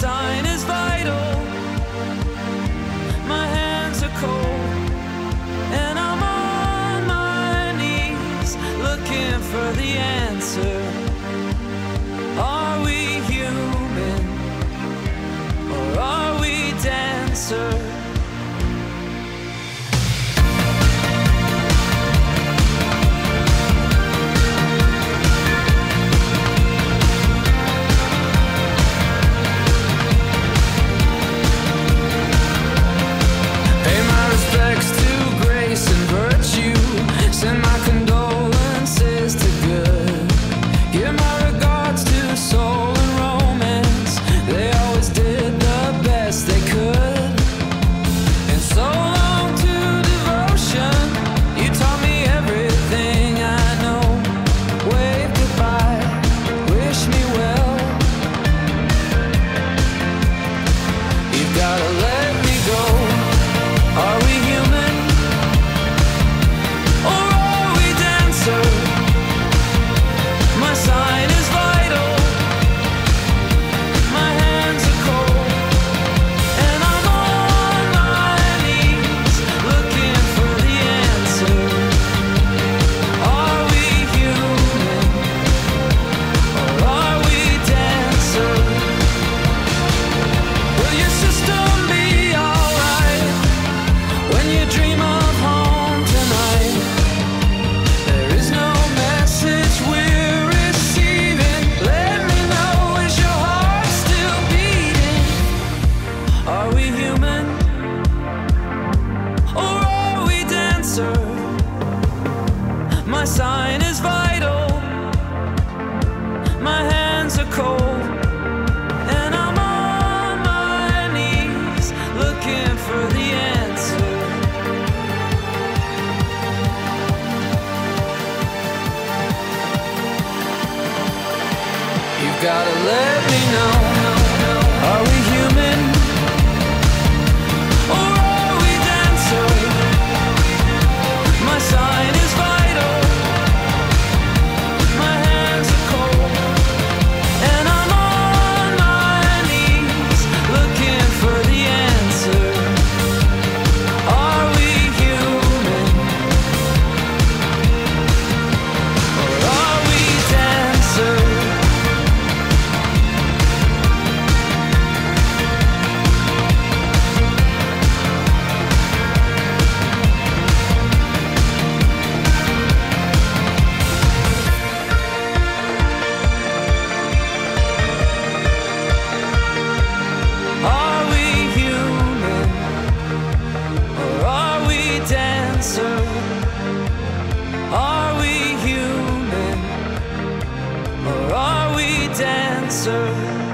sign My sign is vital. My hands are cold. And I'm on my knees looking for the answer. You've gotta let me know. answer.